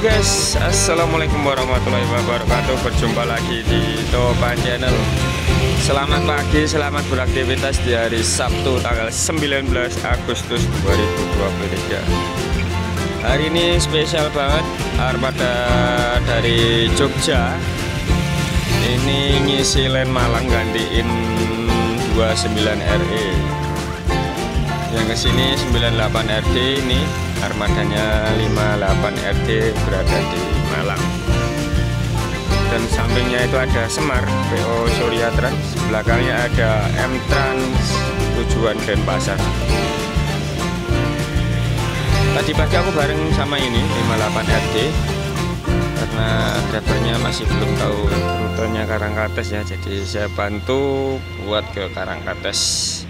guys, Assalamualaikum warahmatullahi wabarakatuh. Berjumpa lagi di Topan Channel. Selamat pagi, selamat beraktivitas di hari Sabtu tanggal 19 Agustus 2023 Hari ini spesial banget Armada dari Jogja. Ini ngisi len Malang gantiin 29 RE Yang ke sini 98 RD ini armadanya 58 RD berada di Malang. Dan sampingnya itu ada Semar PO Surya Trans. Belakangnya ada M Trans tujuan Denpasar. Tadi pagi aku bareng sama ini 58 RD karena drivernya masih belum tahu rutenya Karangkates ya. Jadi saya bantu buat ke Karangkates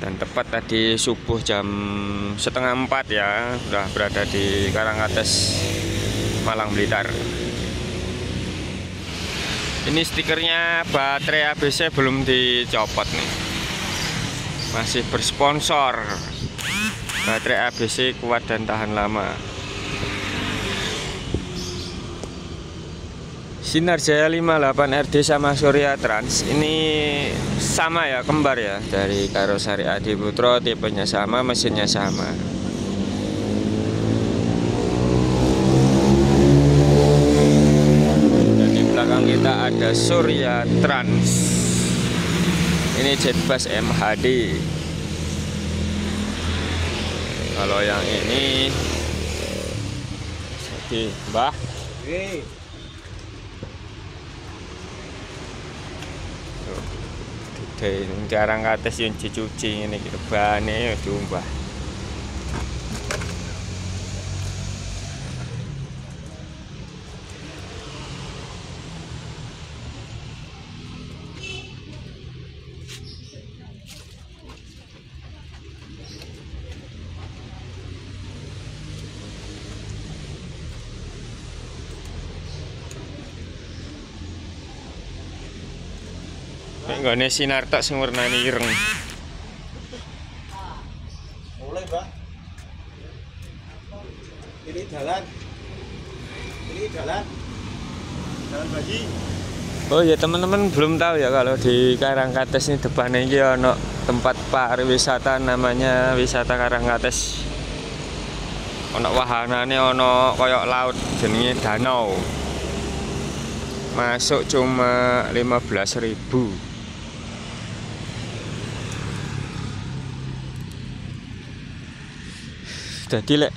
dan tepat tadi subuh jam setengah empat ya sudah berada di Karangates Malang Blitar. Ini stikernya baterai ABC belum dicopot nih. Masih bersponsor. Baterai ABC kuat dan tahan lama. Sinar Jaya 58 RD sama Surya Trans. Ini sama ya kembar ya? Dari karoseri Adi Putro tipenya sama mesinnya sama. Dan di belakang kita ada Surya Trans. Ini Jetbus MHD kalau yang ini jadi Mbah kabeh jarang kates yen dicuci ngene iki. Yo diumbah. Nggone sinar tok sing warnane ireng. Mulai, Mbak. Ini jalan. Ini jalan. Jalan bagi. Oh ya teman-teman belum tahu ya kalau di Karangkates ini depannya ini ono tempat pariwisata namanya wisata Karangkates. Ono wahanane ono koyok laut jenenge danau. Masuk cuma 15.000 Jadi lek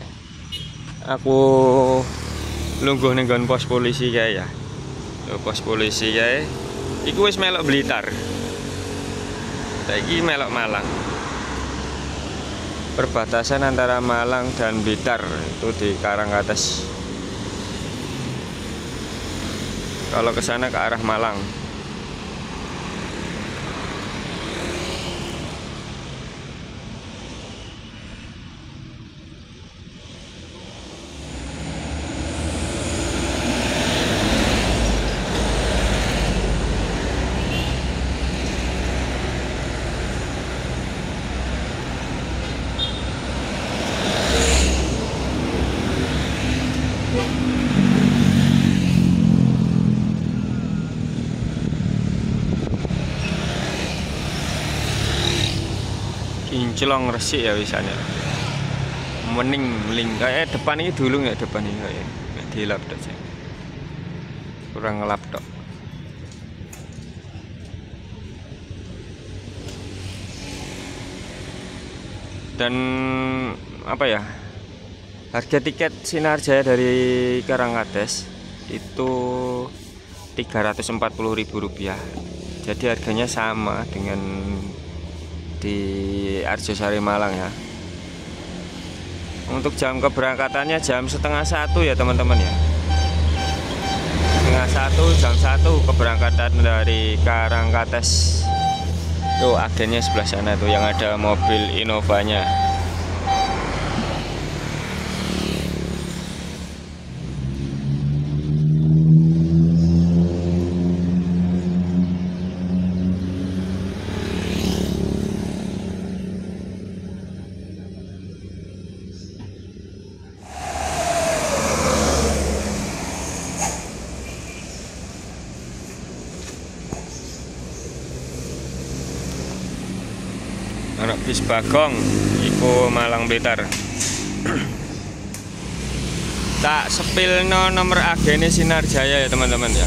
aku lungguh ning nggon pos polisi kae ya. Pos polisi kae iku wis melok Blitar. Saiki melok Malang. Perbatasan antara Malang dan Blitar itu di Karangkates. Kalau ke sana ke arah Malang. Kinclong resik ya wisanya mening meling. Kayak depan ini dulu nggak depan ini kayak Nek dilap tok sih. Kurang ngelap tok dan apa ya? Harga tiket Sinar Jaya dari Karangkates itu Rp340.000 jadi harganya sama dengan di Arjosari Malang ya. Untuk jam keberangkatannya jam setengah satu ya teman-teman ya. Setengah satu jam satu keberangkatan dari Karangkates. Tuh agennya sebelah sana tuh yang ada mobil Innovanya Anak bis bagong iku Malang Blitar. tak sepilno nomor agene Sinar Jaya ya teman-teman ya.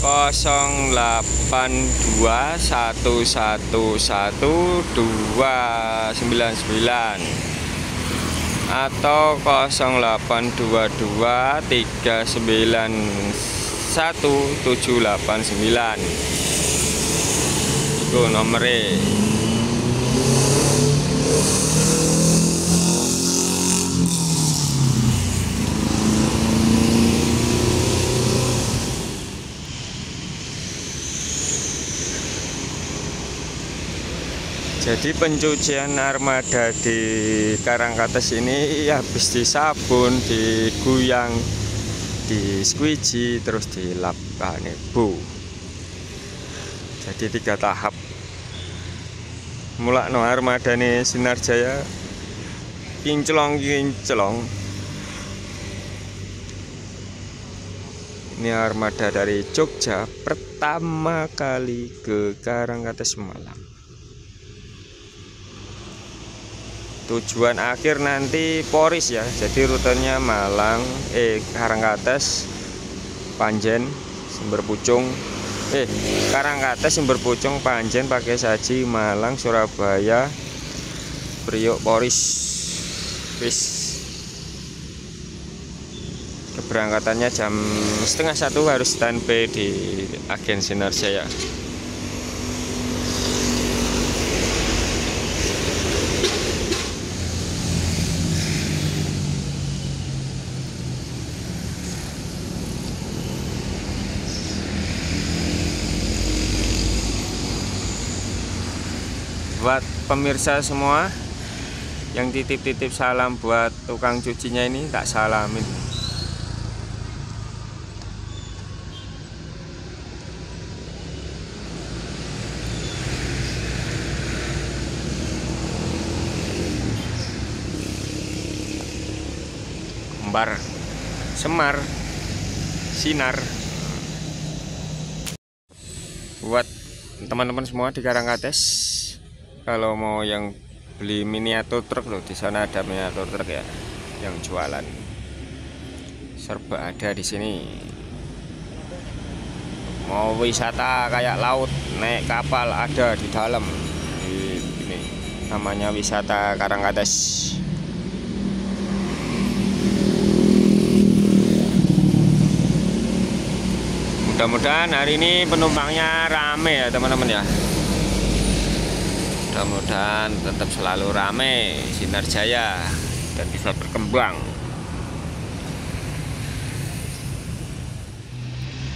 0821111299 atau 0823911789 itu nomornya Jadi pencucian armada di Karangkates ini habis disabun, diguyang, di squeegee, terus dilap bu. Jadi tiga tahap. Mulak no armada nih Sinar Jaya, kinclong kinclong. Ini armada dari Jogja pertama kali ke Karangkates Malang. tujuan akhir nanti Poris ya jadi rutenya Malang eh Karangkates Panjen Sumber Pucung eh Karangkates Sumber Pucung Panjen pakai saji Malang Surabaya Priok Poris. Bis keberangkatannya jam setengah satu harus standby di agen Sinar Jaya buat pemirsa semua. Yang titip-titip salam buat tukang cucinya ini tak salamin. Kembar semar sinar. Buat teman-teman semua di Karangkates kalau mau yang beli miniatur truk loh di sana ada miniatur truk ya yang jualan. Serba ada di sini. Mau wisata kayak laut naik kapal ada di dalam. Ini namanya wisata Karangkates mudah-mudahan hari ini penumpangnya rame ya teman-teman ya mudah-mudahan tetap selalu rame Sinar Jaya dan bisa berkembang.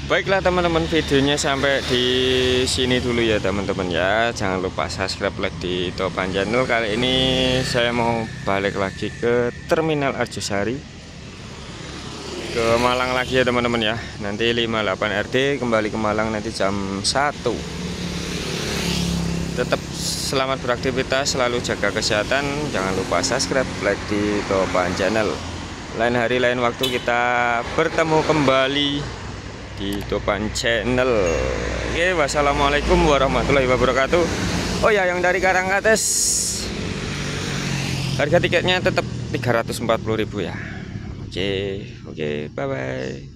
Baiklah teman-teman videonya sampai di sini dulu ya teman-teman ya. Jangan lupa subscribe like di Topan Channel. Kali ini saya mau balik lagi ke Terminal Arjosari. Ke Malang lagi ya teman-teman ya. Nanti 58 RD kembali ke Malang nanti jam 1 Tetap selamat beraktivitas, selalu jaga kesehatan. Jangan lupa subscribe, like di Topan Channel. Lain hari, lain waktu kita bertemu kembali di Topan Channel. Oke, wassalamualaikum warahmatullahi wabarakatuh. Oh ya, yang dari Karangkates harga tiketnya tetap 340.000 ya. Oke, oke, bye bye.